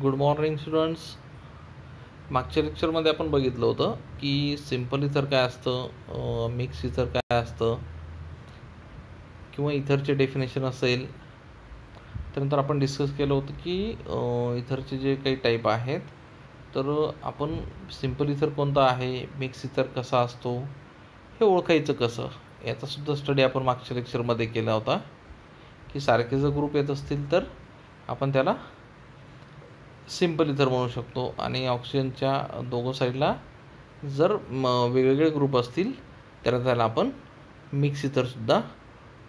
Good morning students मागच्या लेक्चरमध्ये आपण बघितलं होतं की सिंपल इथर काय असतं मिक्स इथर काय असतं किंवा इथरचे डेफिनेशन असेल. त्यानंतर आपण डिस्कस केलं होतं की इथरचे जे काही टाईप आहेत तर आपण सिंपल इथर कोणता आहे मिक्स इथर कसा असतो हे ओळखायचं कसं? याचासुद्धा स्टडी आपण मागच्या लेक्चरमध्ये केला होता. की सारखे जर ग्रुप येत असतील तर आपण त्याला सिंपल इथर म्हणू शकतो. आणि ऑक्सिजनच्या दोघं साईडला जर म वेगवेगळे ग्रुप असतील तर त्याला आपण मिक्स इथरसुद्धा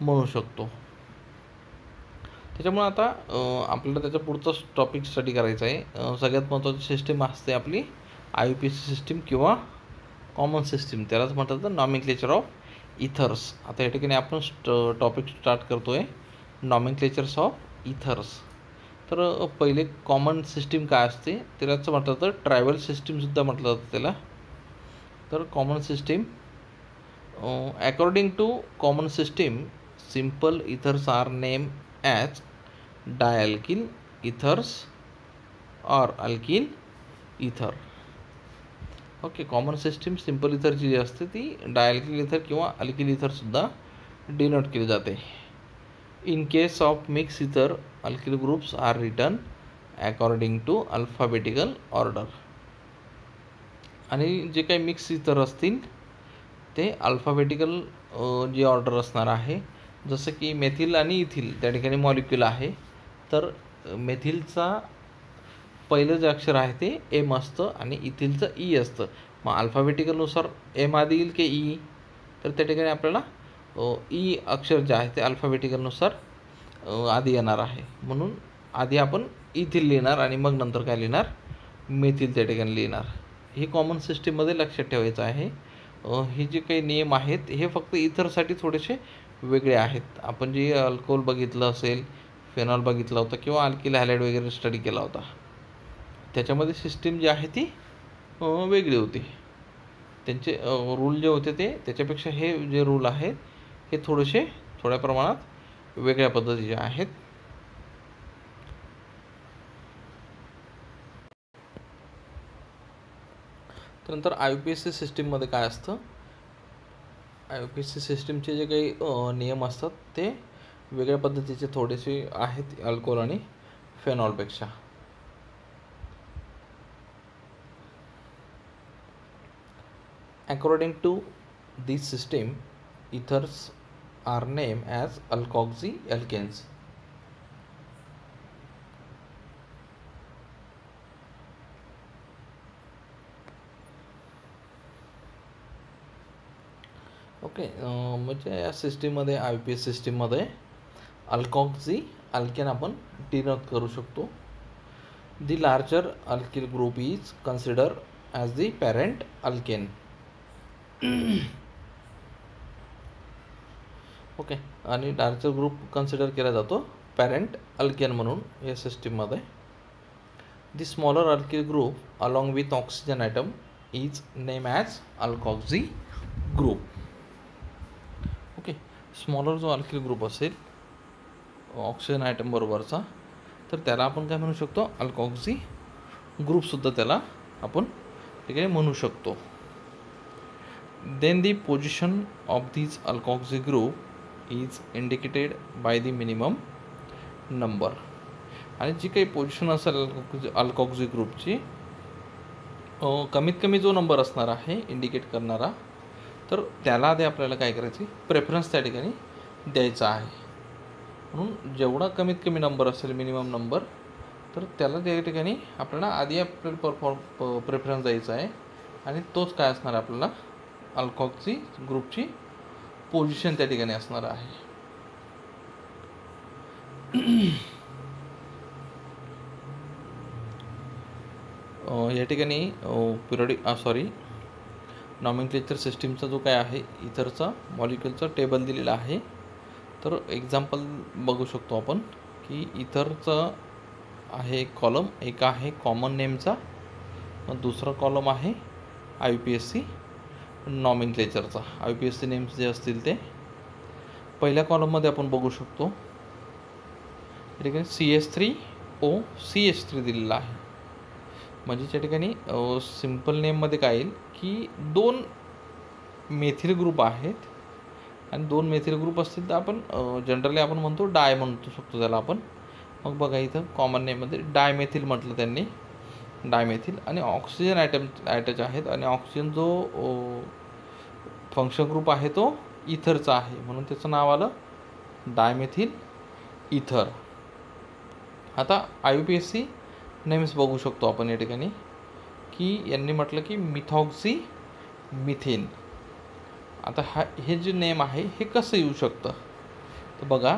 म्हणू शकतो. त्याच्यामुळे आता आपल्याला त्याचा पुढचा टॉपिक स्टडी करायचा आहे. सगळ्यात महत्त्वाची सिस्टीम असते आपली I U P C system किंवा कॉमन सिस्टीम त्यालाच म्हणतात नॉमिक्लेचर ऑफ इथर्स आता या ठिकाणी आपण स्ट टॉपिक स्टार्ट करतो आहे नॉमिक्लेचर्स ऑफ इथर्स तर पहिले कॉमन सिस्टीम काय असते? त्यालाच म्हटलं तर ट्रॅव्हल सिस्टीमसुद्धा म्हटलं जातं त्याला. तर common system according to common system simple ethers are name as dialkyl ethers or alkyl ether okay common system simple इथरची जी असते ती डायल्किल इथर किंवा अल्किल इथरसुद्धा डिनोट केली जाते. In case of mix ether alkyl groups are written according to alphabetical order. आणि जे काही मिक्स इतर असतील ते अल्फाबेटिकल जे ऑर्डर असणार आहे जसं की मेथिल आणि इथिल त्या ठिकाणी मॉलिक्युल आहे तर मेथिलचा पहिलं जे अक्षर आहे ते एम असतं आणि इथिलचं ई e असतं. मग अल्फाबेटिकलनुसार एम आधी येईल की ई तर त्या ठिकाणी आपल्याला ई e अक्षर जे आहे ते अल्फाबेटिकलनुसार आधी येणार आहे. म्हणून आधी आपण इथील लिहिणार आणि मग नंतर काय लिहिणार? मेथील त्या ठिकाणी लिहिणार. हे कॉमन सिस्टीममध्ये लक्षात ठेवायचं आहे. हे जे काही नियम आहेत हे फक्त इथरसाठी थोडेसे वेगळे आहेत. आपण जे अल्कोहोल बघितलं असेल फेनॉल बघितला होता किंवा अल्किल हॅलाइड वगैरे स्टडी केला होता. त्याच्यामध्ये सिस्टीम जी आहे ती वेगळी होती. त्यांचे रूल जे होते ते त्याच्यापेक्षा हे जे रूल आहेत हे थोडेसे थोड्या प्रमाणात वेगळ्या पद्धतीच्या आहेत. त्यानंतर आय पी एस सी सिस्टीममध्ये काय असतं? आय पी एस सी सिस्टीमचे जे काही नियम असतात ते वेगळ्या पद्धतीचे थोडेसे आहेत अल्कोहोल आणि फेनॉलपेक्षा according to this system ethers are named as alkoxy alkanes. Okay म्हणजे या सिस्टीममध्ये आय पी एस सिस्टीममध्ये अल्कॉक्झी अल्केन आपण डिनोट करू शकतो. The larger alkyl group is consider as the parent alkane okay. आणि डार्चर ग्रुप कन्सिडर केला जातो पॅरेंट अल्केन म्हणून या सिस्टीममध्ये the smaller alkyl group along with oxygen atom is name as alkoxy group okay smaller जो अल्किल ग्रुप असेल oxygen atom बरोबरचा तर त्याला आपण काय म्हणू शकतो? अल्कॉक्झी ग्रुपसुद्धा त्याला आपण ठिकाणी म्हणू शकतो. Then the position of these alkoxy group is indicated by the minimum number आणि जी काही पोझिशन असेल अल्कोक्झी अल्कॉक्झी ग्रुपची कमीत कमी जो नंबर असणार आहे इंडिकेट करणारा तर त्याला आधी आपल्याला काय करायची प्रेफरन्स त्या ठिकाणी द्यायचा आहे. म्हणून जेवढा कमीत कमी नंबर असेल मिनिमम नंबर तर त्याला त्या ठिकाणी आपल्याला आधी आपल्याला परफॉर्म प्रेफरन्स द्यायचा आहे. आणि तोच काय असणार आपल्याला? अल्कॉक्सी ग्रुपची पोझिशन त्या ठिकाणी असणार आहे. या ठिकाणी पिरियडिक सॉरी नॉमिक्लेचर सिस्टीमचा जो काय आहे इथरचा मॉलिक्युलचा टेबल दिलेला आहे. तर एक्झाम्पल बघू शकतो आपण की इथरचं आहे एक कॉलम एक आहे कॉमन नेमचा दुसरा कॉलम आहे I P S C नॉमिनक्लेचरचा I P S C names जे असतील ते पहिल्या कॉलममध्ये आपण बघू शकतो. या ठिकाणी C S three O C S three दिलेला आहे. म्हणजे त्या ठिकाणी सिंपल नेममध्ये काय येईल की दोन मेथिल ग्रुप आहेत आणि दोन मेथिल ग्रुप असतील तर आपण जनरली आपण म्हणतो डाय म्हणतो शकतो त्याला आपण. मग बघा इथं कॉमन नेममध्ये डायमेथिल म्हटलं त्यांनी. डायमेथिल आणि ऑक्सिजन ॲटम ॲटच आहेत आणि ऑक्सिजन जो फंक्शन ग्रुप आहे तो इथरचा आहे. म्हणून त्याचं नाव आलं डायमेथिल इथर. आता I U P S C नेहमीच बघू शकतो आपण या ठिकाणी की यांनी म्हटलं की मिथॉक्सी मिथेन. आता हा हे जे नेम आहे हे कसं येऊ शकतं? तर बघा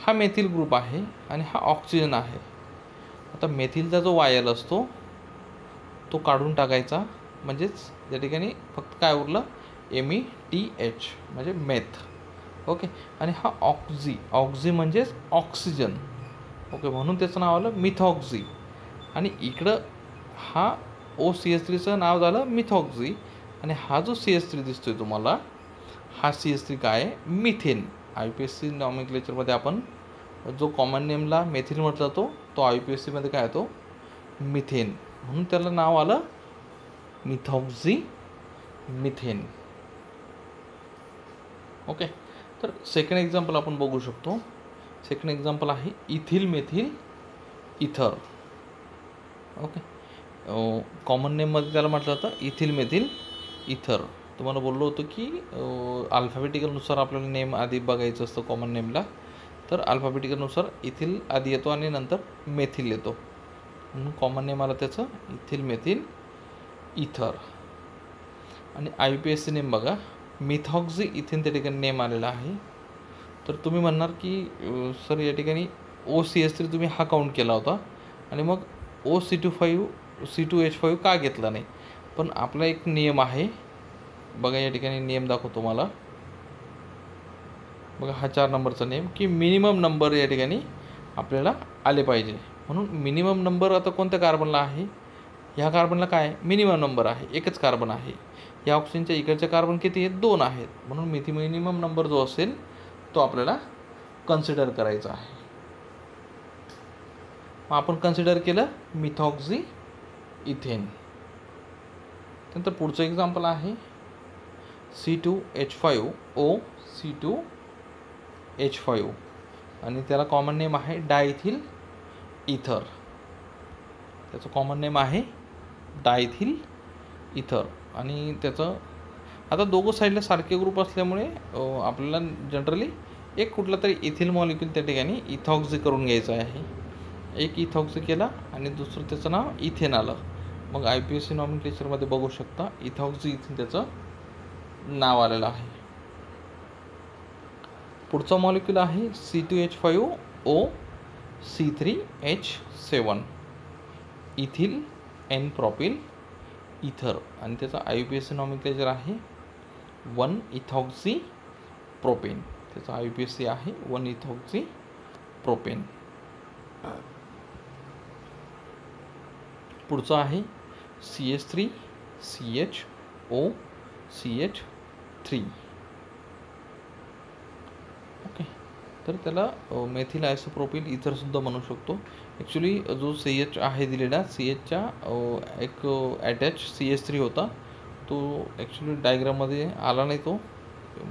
हा मेथिल ग्रुप आहे आणि हा ऑक्सिजन आहे. आता मेथीलचा जो वायल असतो तो काढून टाकायचा. म्हणजेच या ठिकाणी फक्त काय उरलं? एम ई टी एच म्हणजे मेथ. ओके? आणि हा ऑक्झी ऑक्झी म्हणजेच ऑक्सिजन. ओके? म्हणून त्याचं नाव आलं मिथॉक्झी आणि इकडं हा ओ सी एस थ्रीचं नाव झालं मिथॉक्झी आणि हा जो सी एस थ्री दिसतोय तुम्हाला हा सी एस थ्री काय? आहे methane. I P S C नॉमिक्लेचरमध्ये आपण जो कॉमन नेमला मेथिन म्हटला तो तो आय पी एस सीमध्ये काय येतो मिथेन. म्हणून त्याला नाव आलं मिथॉक्झी मिथेन. ओके तर सेकंड एक्झाम्पल आपण बघू शकतो. सेकंड एक्झाम्पल आहे ethyl methyl ether okay common नेममध्ये त्याला म्हटलं जातं इथिल मेथिल इथर. तुम्हाला बोललो होतो की अल्फाबेटिकलनुसार आपल्याला नेम आधी बघायचं असतं कॉमन नेमला तर अल्फाबेटिकनुसार इथिल आधी येतो आणि नंतर मेथिल येतो. म्हणून कॉमन नेम आला त्याचं इथिल मेथिल इथर आणि I P S C name बघा मिथॉक्झी इथेन त्या ठिकाणी नेम आलेला आहे. तर तुम्ही म्हणणार की सर या ठिकाणी ओ सी एस थ्री तुम्ही हा काउंट केला होता. आणि मग O C two five C two H five का घेतला नाही? पण आपला एक नियम आहे. बघा या ठिकाणी नियम दाखवतो मला बघा हा चार नंबरचा नेम की मिनिमम नंबर या ठिकाणी आपल्याला आले पाहिजे. म्हणून मिनिमम नंबर आता कोणत्या कार्बनला आहे? ह्या कार्बनला काय? मिनिमम नंबर आहे. एकच कार्बन आहे. या ऑक्सिजनच्या इकडचे कार्बन किती आहेत? दोन आहेत. म्हणून मिथी मिनिमम नंबर जो असेल तो आपल्याला कन्सिडर करायचा आहे. मग आपण कन्सिडर केलं मिथॉक्झी इथेन त्यानंतर पुढचं एक्झाम्पल आहे C two H five O C two H five आणि त्याला कॉमन नेम आहे डायथिल इथर त्याचं कॉमन नेम आहे डायथिल इथर आणि त्याचं आता दोघं साईडला सारखे ग्रुप असल्यामुळे आपल्याला जनरली एक कुठला तरी इथिल मॉलिक्यूल त्या ठिकाणी इथॉक्झी करून घ्यायचं आहे. एक इथॉक्झी केला आणि दुसरं त्याचं नाव इथेन आलं. मग आय पी एस सी नॉमिक्लेचरमध्ये बघू शकता इथॉक्झी इथेन त्याचं नाव आलेलं आहे. पुढचा मॉलिक्यूल आहे C two H five O C three H seven ethyl N propyl ether आणि त्याचा I P S C nomenclature आहे वन इथॉक्झी प्रोपेन त्याचा आय पी एस सी आहे वन इथॉक्झी प्रोपेन पुढचं आहे C H three C H O C H three okay तर त्याला methyl isopropyl इथरसुद्धा म्हणू शकतो. ॲक्च्युली जो सी एच आहे दिलेला सी एचच्या एक ॲटॅच सी एच थ्री होता. तो ॲक्च्युली डायग्राममध्ये आला नाही तो.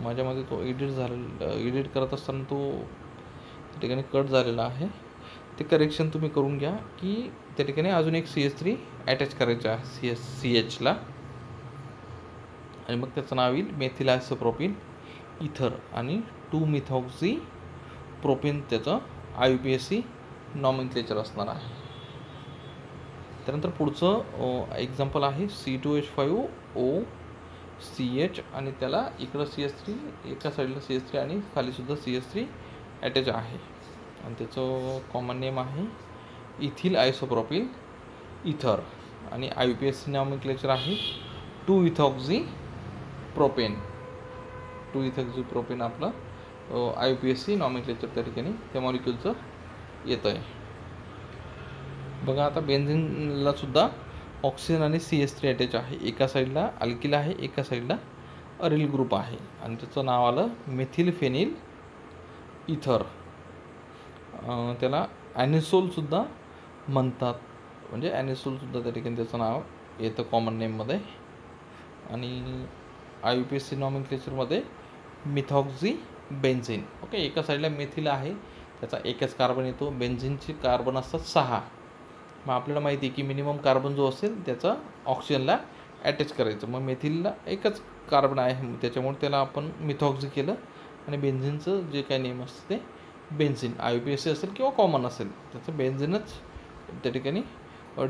माझ्यामध्ये तो एडिट झालेला एडिट करत असताना तो त्या ठिकाणी कट झालेला आहे. ते करेक्शन तुम्ही करून घ्या की त्या ठिकाणी अजून एक सी एच थ्री ॲटॅच करायचं आहे सी एस सी एचला आणि मग त्याचं नाव येईल मेथिल आयसोप्रोपिन इथर आणि टू मिथॉक्झी प्रोपिन त्याचं I U P S C nomenclature असणार आहे. त्यानंतर पुढचं एक्झाम्पल आहे C two H five O C H आणि त्याला इकडं सी एस थ्री एका साईडला सी एस थ्री आणि खालीसुद्धा सी एस थ्री अटॅच आहे. आणि त्याचं कॉमन नेम आहे इथिल आयसोप्रॉपिल इथर आणि I P S C nomenclature आहे two ethoxy propane two ethoxy propane आपलं I P S C nomenclature त्या ठिकाणी त्या मॉलिक्युलचं येतं आहे बघा आता बेन्झिनला सुद्धा ऑक्सिजन आणि सी एस थ्री अटॅच आहे. एका साईडला अल्किल आहे एका साईडला अरिल ग्रुप आहे. आणि त्याचं नाव आलं मेथिल फेनिल इथर त्याला ॲनिसोलसुद्धा म्हणतात. म्हणजे ॲनिसोलसुद्धा त्या ठिकाणी त्याचं नाव येतं कॉमन नेममध्ये आणि I U P S C नॉमिक्लेचरमध्ये methoxy benzene okay एका साईडला मेथिल आहे त्याचा एकच कार्बन येतो. बेन्झिनची कार्बन असतात सहा. मग आपल्याला माहिती आहे की मिनिमम कार्बन जो असेल त्याचा ऑक्सिजनला अटॅच करायचं. मग मेथिलला एकच कार्बन आहे त्याच्यामुळे त्याला आपण मिथॉक्झी केलं. आणि बेन्झिनचं जे काही नेम असतं ते benzene I P S C असेल किंवा कॉमन असेल त्याचं बेन्झिनच त्या ठिकाणी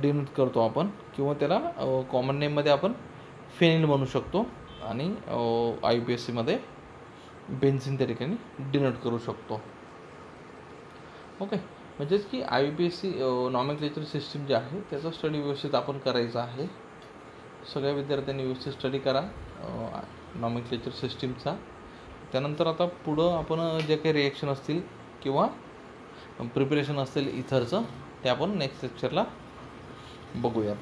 डिनोट करतो आपण. किंवा त्याला कॉमन नेममध्ये आपण फेनिल म्हणू शकतो. आणि आय पी एस सीमध्ये बेन्झिन त्या ठिकाणी डिनोट करू शकतो. ओके म्हणजेच की I P S C nomenclature system जे आहे त्याचा स्टडी व्यवस्थित आपण करायचा आहे. सगळ्या विद्यार्थ्यांनी व्यवस्थित स्टडी करा नॉमेक्लेचर सिस्टीमचा त्यानंतर आता पुढं आपण जे काही रिॲक्शन असतील किंवा प्रिपरेशन असतील इथरचं ते आपण नेक्स्ट लेक्चरला बघूयात.